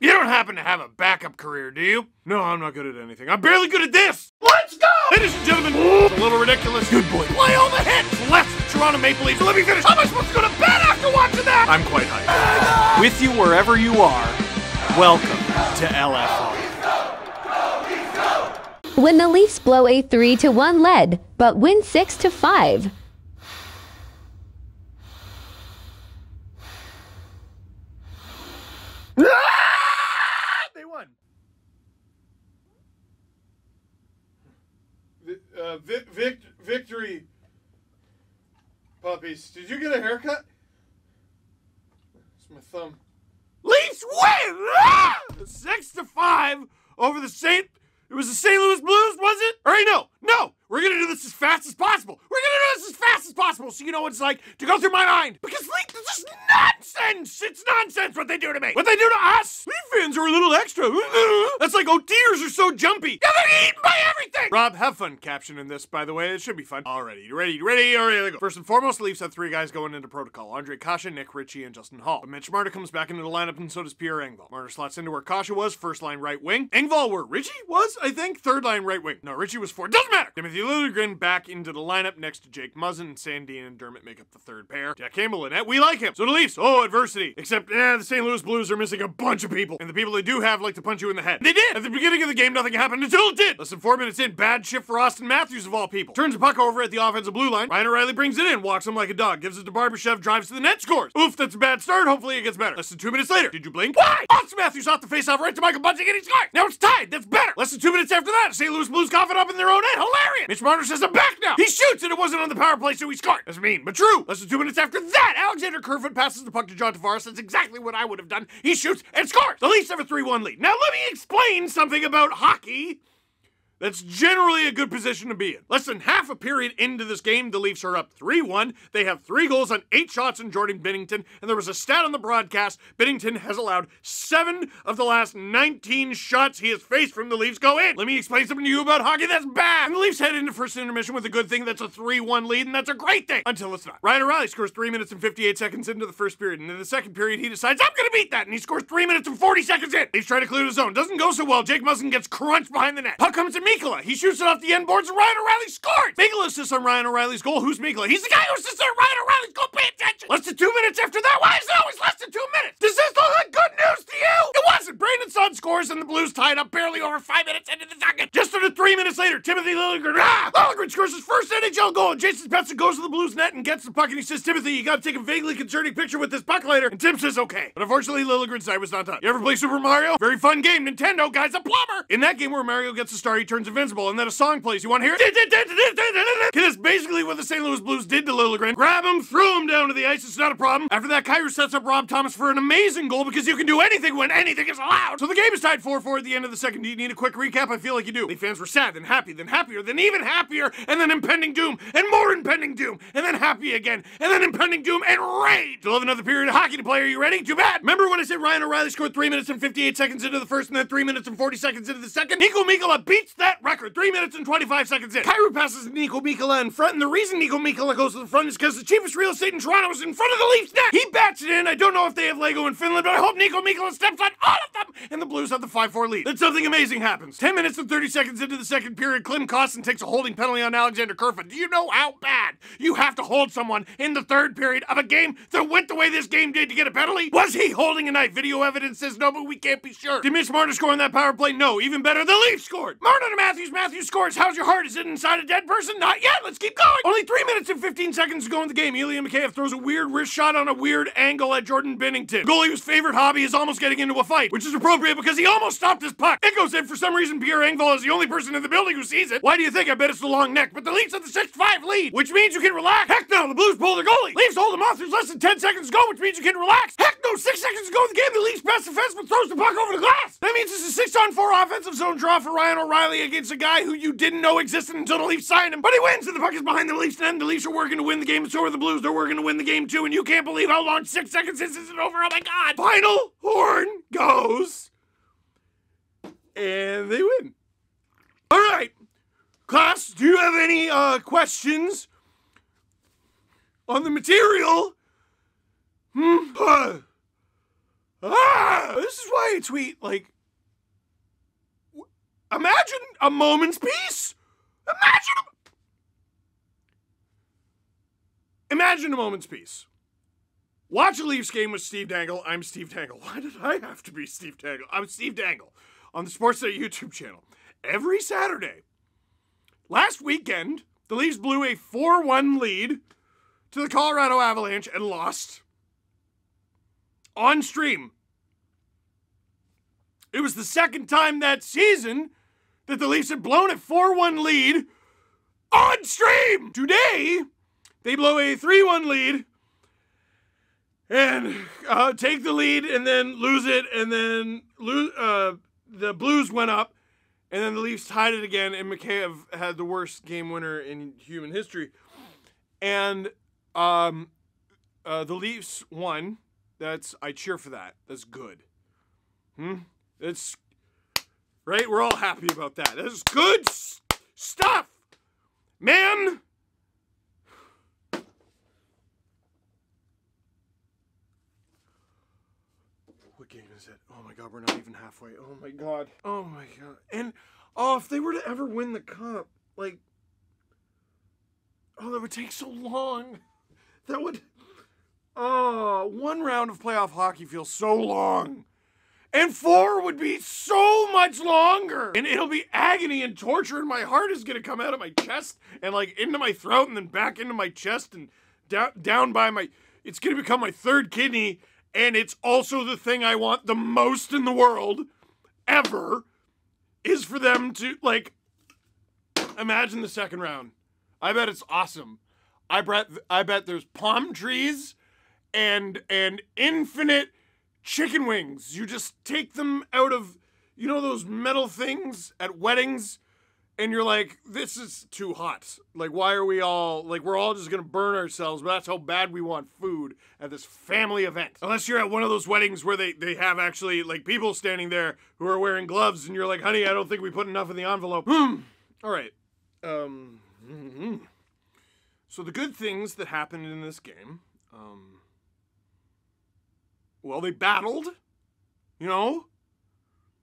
You don't happen to have a backup career, do you? No, I'm not good at anything. I'm barely good at this. Let's go! Ladies and gentlemen, it's a little ridiculous. Good boy. Play all the hits. Left Toronto Maple Leafs. Let me finish. How am I supposed to go to bed after watching that? I'm quite hyped. With you wherever you are, welcome to LFR. When the Leafs blow a 3 to 1 lead, but win 6 to 5. they won. Uh, vi- vic- victory, puppies. Did you get a haircut? It's my thumb. Leafs win! Ah! Six to five over the Saint. It was the St. Louis Blues, was it? All right, no, no. We're gonna do this as fast as possible. We're gonna do this as fast as possible, so you know what it's like to go through my mind. Because Leaf, this is nonsense. It's nonsense what they do to me. What they do to us. We fans are a little extra. That's like, oh, deers are so jumpy. Yeah, they're eaten by everything. Rob, have fun captioning this, by the way. It should be fun. You ready? You ready? Let's go. First and foremost, the Leafs have three guys going into protocol: Ondrej Kase, Nick Ritchie, and Justin Holl. But Mitch Marner comes back into the lineup, and so does Pierre Engvall. Marner slots into where Kasha was, first line right wing. Engvall where Ritchie was, I think, third line right wing. No, Ritchie was four. Doesn't matter. Timothy Liljegren back into the lineup next to Jake Muzzin and Sandin and Dermott make up the third pair. Jack Campbell in net. We like him. So the Leafs. Oh, adversity. Except, eh, the St. Louis Blues are missing a bunch of people. And the people they do have like to punch you in the head. They did. At the beginning of the game, nothing happened until it did. Less than four minutes in, bad shift for Auston Matthews of all people. Turns the puck over at the offensive blue line. Ryan O'Reilly brings it in, walks him like a dog, gives it to Barbashev, drives to the net, scores. Oof, that's a bad start. Hopefully it gets better. Less than two minutes later. Did you blink? Why? Auston Matthews off the face-off right to Michael Bunting and he scored. Now it's tied. That's better. Less than two minutes after that, St. Louis Blues cough it up in their own end. Hilarious. Mitch Marner says, I'm back now. He shoots and it wasn't on the power play, so he scored. That's mean, but true. Less than two minutes after that, Alexander Kerfoot passes the puck to John Tavares. That's exactly what I would have done. He shoots and scores. The Leafs have a 3-1 lead. Now let me explain something about hockey. That's generally a good position to be in. Less than half a period into this game, the Leafs are up 3 1. They have three goals on eight shots in Jordan Binnington, and there was a stat on the broadcast Binnington has allowed seven of the last 19 shots he has faced from the Leafs go in. Let me explain something to you about hockey that's bad. And the Leafs head into first intermission with a good thing that's a 3 1 lead, and that's a great thing until it's not. Ryan O'Reilly scores 3 minutes and 58 seconds into the first period, and in the second period, he decides, I'm going to beat that, and he scores 3 minutes and 40 seconds in. Leafs try to clear the zone. Doesn't go so well. Jake Muzzin gets crunched behind the net. Puck comes to Mikkola. He shoots it off the end boards, and Ryan O'Reilly scores. Mikkola assists on Ryan O'Reilly's goal. Who's Mikkola? He's the guy who assists on Ryan O'Reilly's goal. Pay attention. Less than two minutes after that. Why is it always less than two minutes? Does this look like good news to you? It wasn't. Brandon And the Blues tied up barely over five minutes into the second. Just under three minutes later, Timothy Liljegren, ah! Liljegren scores his first NHL goal, and Jason Spezza goes to the Blues net and gets the puck, and he says, Timothy, you gotta take a vaguely concerning picture with this puck later. And Tim says, okay. But unfortunately, Liljegren's side was not done. You ever play Super Mario? Very fun game. Nintendo, guy's a plumber. In that game where Mario gets a star, he turns invincible, and then a song plays. You want to hear it? That's basically what the St. Louis Blues did to Liljegren. Grab him, throw him down to the ice. It's not a problem. After that, Kyrou sets up Rob Thomas for an amazing goal because you can do anything when anything is allowed. So the game is tied 4-4 at the end of the second. Do you need a quick recap? I feel like you do. The fans were sad, then happy, then happier, then even happier, and then impending doom, and more impending doom, and then happy again, and then impending doom, and rage. Still have another period of hockey to play. Are you ready? Too bad. Remember when I said Ryan O'Reilly scored 3 minutes and 58 seconds into the first, and then 3 minutes and 40 seconds into the second? Niko Mikkola beats that record. 3 minutes and 25 seconds in. Kyrou passes Niko Mikkola in front, and the reason Niko Mikkola goes to the front is because the cheapest real estate in Toronto is in front of the Leafs net. He bats it in. I don't know if they have Lego in Finland, but I hope Niko Mikkola steps on all of them, and the Blues have the 5-4 lead. Then something amazing happens. 10 minutes and 30 seconds into the second period, Klim Kostin takes a holding penalty on Alexander Kerfoot. Do you know how bad you have to hold someone in the third period of a game that went the way this game did to get a penalty? Was he holding a knife? Video evidence says no, but we can't be sure. Did Mitch Marner score on that power play? No. Even better, the Leafs scored. Marner to Matthews. Matthews scores. How's your heart? Is it inside a dead person? Not yet. Let's keep going. Only 3 minutes and 15 seconds to go in the game. Ilya Mikheyev throws a weird wrist shot on a weird angle at Jordan Binnington. Goalie whose favorite hobby is almost getting into a fight, which is appropriate because he almost stopped his puck. It goes in. For some reason, Pierre Engvall is the only person in the building who sees it. Why do you think? I bet it's the long neck. But the Leafs have the 6-5 lead, which means you can relax. Heck no, the Blues pull their goalie. Leafs hold him off. There's less than 10 seconds to go, which means you can relax. Heck no, 6 seconds to go in the game. The Leafs best defenseman throws the puck over the glass. That means it's a 6 on 4 offensive zone draw for Ryan O'Reilly against a guy who you didn't know existed until the Leafs signed him. But he wins, and the puck is behind the Leafs net. The Leafs are working to win the game, and so are the Blues. They're working to win the game too, and you can't believe how long 6 seconds is. Is it over? Oh my god. Final horn goes. And they win. All right. Class, do you have any uh, questions on the material? Hmm? Uh, ah! This is why I tweet like imagine a moment's peace. Imagine a, Imagine a moment's peace. Watch a Leafs game with Steve Dangle. I'm Steve Dangle. Why did I have to be Steve Dangle? I'm Steve Dangle on the Sportsnet YouTube channel every Saturday. Last weekend, the Leafs blew a 4 1 lead to the Colorado Avalanche and lost on stream. It was the second time that season that the Leafs had blown a 4 1 lead on stream. Today, they blow a 3 1 lead and uh, take the lead and then lose it, and then lose. Uh, the Blues went up, and then the Leafs tied it again, and Mikheyev had the worst game winner in human history. And um, uh, the Leafs won. That's I cheer for that. That's good. Hmm. It's right. We're all happy about that. That's good stuff, man. What game is it? Oh my god, we're not even halfway. Oh my god. Oh my god. And oh, if they were to ever win the cup, like, oh, that would take so long. That would. Oh, one round of playoff hockey feels so long. And four would be so much longer. And it'll be agony and torture, and my heart is gonna come out of my chest and like into my throat and then back into my chest and down down by my it's gonna become my third kidney, and it's also the thing I want the most in the world ever is for them to like imagine the second round. I bet it's awesome. I bet I bet there's palm trees and and infinite chicken wings. You just take them out of you know those metal things at weddings and you're like this is too hot. Like why are we all like we're all just to burn ourselves, but that's how bad we want food at this family event. Unless you're at one of those weddings where they they have actually like people standing there who are wearing gloves and you're like, "Honey, I don't think we put enough in the envelope." Hmm. All right. Um mhm. So the good things that happened in this game um well, they battled. You know?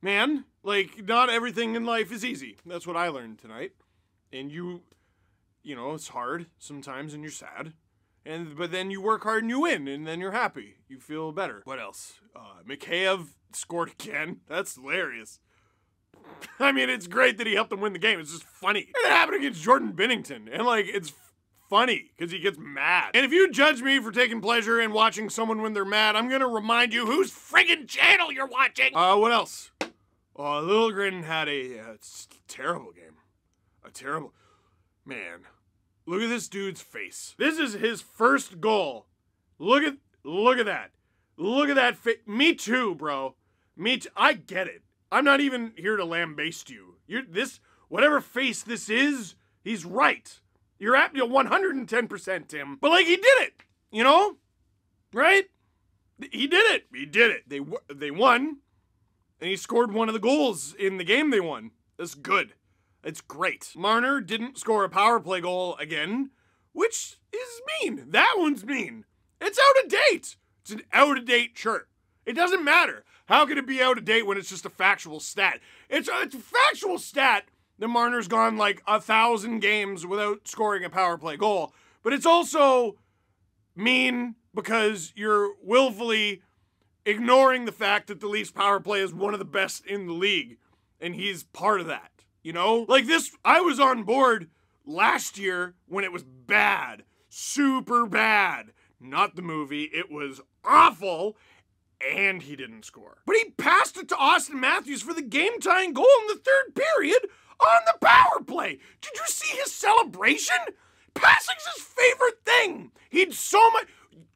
Man, like, not everything in life is easy. That's what I learned tonight. And you, you know, it's hard sometimes and you're sad. And but then you work hard and you win, and then you're happy. You feel better. What else? Uh, Mikheyev scored again. That's hilarious. I mean, it's great that he helped them win the game. It's just funny. It happened against Jordan Binnington. And, like, it's funny because he gets mad. And if you judge me for taking pleasure in watching someone when they're mad, I'm to remind you whose friggin' channel you're watching. Uh, what else? Uh, Liljegren had a uh, terrible game. A terrible. Man, look at this dude's face. This is his first goal. Look at look at that. Look at that face. Me too, bro. Me too. I get it. I'm not even here to lambaste you. You're this whatever face this is. He's right. You're at you know, 110%, Tim. But like he did it. You know, right? He did it. He did it. They they won, and he scored one of the goals in the game they won. That's good. It's great. Marner didn't score a power play goal again, which is mean. That one's mean. It's out of date. It's an out of date shirt. It doesn't matter. How can it be out of date when it's just a factual stat? It's a, it's a factual stat that Marner's gone like a thousand games without scoring a power play goal. But it's also mean because you're willfully ignoring the fact that the Leafs power play is one of the best in the league, and he's part of that. You know, like this, I was on board last year when it was bad, super bad. Not the movie, it was awful, and he didn't score. But he passed it to Auston Matthews for the game tying goal in the third period on the power play. Did you see his celebration? Passing's his favorite thing. He'd so much.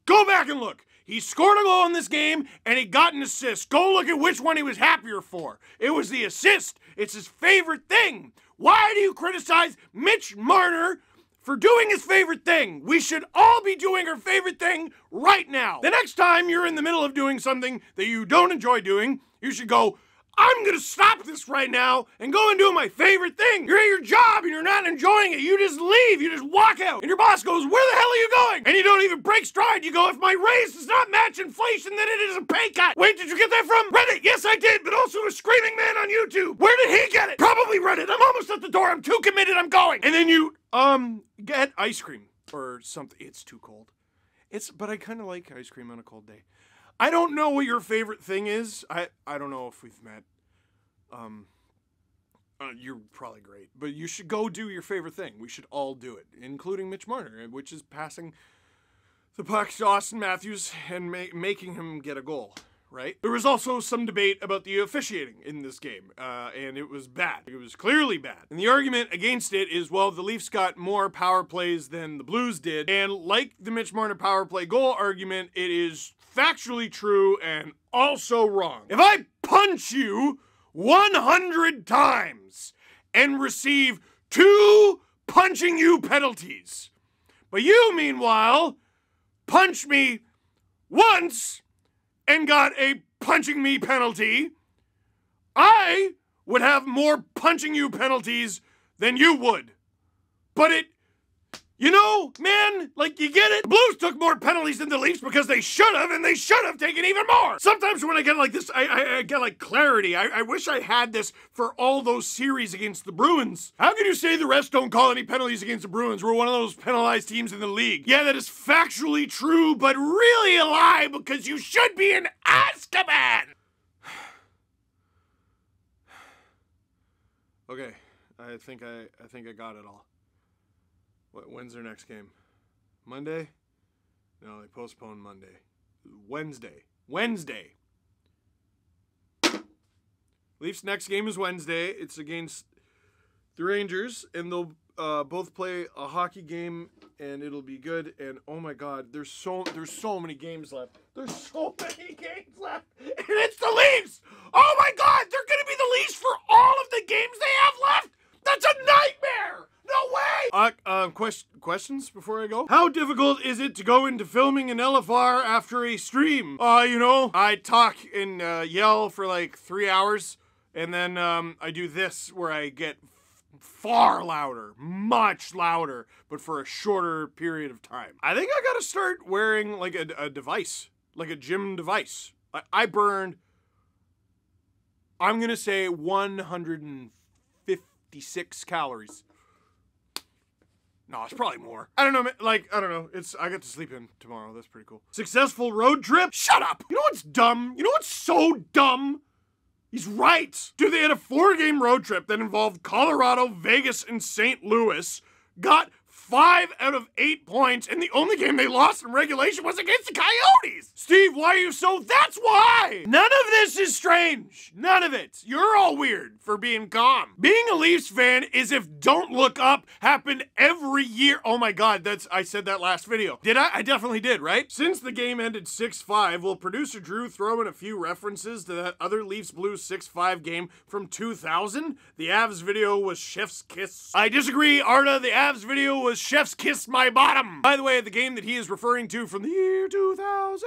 Go back and look. He scored a goal in this game and he got an assist. Go look at which one he was happier for. It was the assist. It's his favorite thing. Why do you criticize Mitch Marner for doing his favorite thing? We should all be doing our favorite thing right now. The next time you're in the middle of doing something that you don't enjoy doing, you should go, I'm gonna stop this right now and go and do my favorite thing. You're at your job and you're not enjoying it. You just leave. You just walk out. And your boss goes, Where the hell are you going? And you don't even break stride. You go, If my raise does not match inflation, then it is a pay cut. Wait, did you get that from Reddit? Yes, I did, but also a screaming man on YouTube. Where did he get it? Probably Reddit. I'm almost at the door. I'm too committed. I'm going. And then you, um, get ice cream or something. It's too cold. It's, but I kind of like ice cream on a cold day. I don't know what your favorite thing is. I I don't know if we've met. Um, uh, you're probably great, but you should go do your favorite thing. We should all do it, including Mitch Marner, which is passing the puck to Auston Matthews and ma- making him get a goal. Right. There was also some debate about the officiating in this game, uh, and it was bad. It was clearly bad. And the argument against it is, well, the Leafs got more power plays than the Blues did, and like the Mitch Marner power play goal argument, it is factually true and also wrong. If I punch you 100 times and receive two punching you penalties, but you, meanwhile, punch me once and got a punching me penalty, I would have more punching you penalties than you would. But it you know, man, like you get it. The Blues took more penalties than the Leafs because they should have, and they should have taken even more. Sometimes when I get like this, I, I, I get like clarity. I, I wish I had this for all those series against the Bruins. How can you say the rest don't call any penalties against the Bruins? We're one of those penalized teams in the league. Yeah, that is factually true, but really a lie because you should be in Azkaban. okay, I think I, I think I got it all. When's their next game? Monday? No, they postponed Monday. Wednesday. Wednesday. Leafs next game is Wednesday. It's against the Rangers, and they'll uh, both play a hockey game, and it'll be good. And oh my God, there's so there's so many games left. There's so many games left, and it's the Leafs. Oh my God, they're gonna be the Leafs for all of the games they have left. That's a nightmare. No way! Uh, uh, quest- questions before I go? How difficult is it to go into filming an LFR after a stream? Uh, you know, I talk and uh, yell for like three hours, and then um, I do this where I get far louder, much louder, but for a shorter period of time. I think I gotta start wearing like a, a device, like a gym device. I, I burned, I'm gonna say 156 calories. No, it's probably more. I don't know. Like, I don't know. It's I get to sleep in tomorrow. That's pretty cool. Successful road trip? Shut up! You know what's dumb? You know what's so dumb? He's right. Dude, they had a four-game road trip that involved Colorado, Vegas, and St. Louis. Got five out of eight points, and the only game they lost in regulation was against the Coyotes. Steve, why are you so? That's why. None of this is strange. None of it. You're all weird for being calm. Being a Leafs fan is if Don't Look Up happened every year. Oh my God, that's I said that last video. Did I? I definitely did, right? Since the game ended 6-5, will producer Drew throw in a few references to that other Leafs Blues 6-5 game from 2000? The Avs video was Chef's Kiss. I disagree, Arda. The Avs video was Chef's Kiss My Bottom. By the way, the game that he is referring to from the year 2000,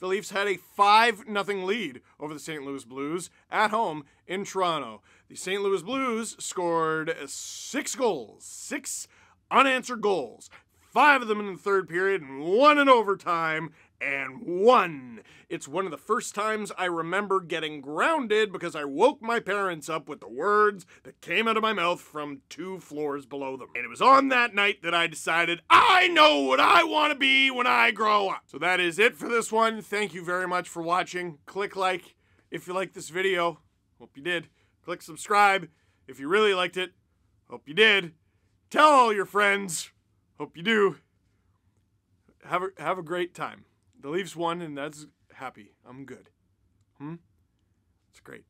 the Leafs had a 5 0 lead over the St. Louis Blues at home in Toronto. The St. Louis Blues scored six goals, six unanswered goals, five of them in the third period, and one in overtime, and one. It's one of the first times I remember getting grounded because I woke my parents up with the words that came out of my mouth from two floors below them. And it was on that night that I decided I know what I want to be when I grow up. So that is it for this one. Thank you very much for watching. Click like if you liked this video. Hope you did. Click subscribe if you really liked it. Hope you did. Tell all your friends. Hope you do. Have a, have a great time. The Leafs won, and that's happy. I'm good. Hmm? It's great.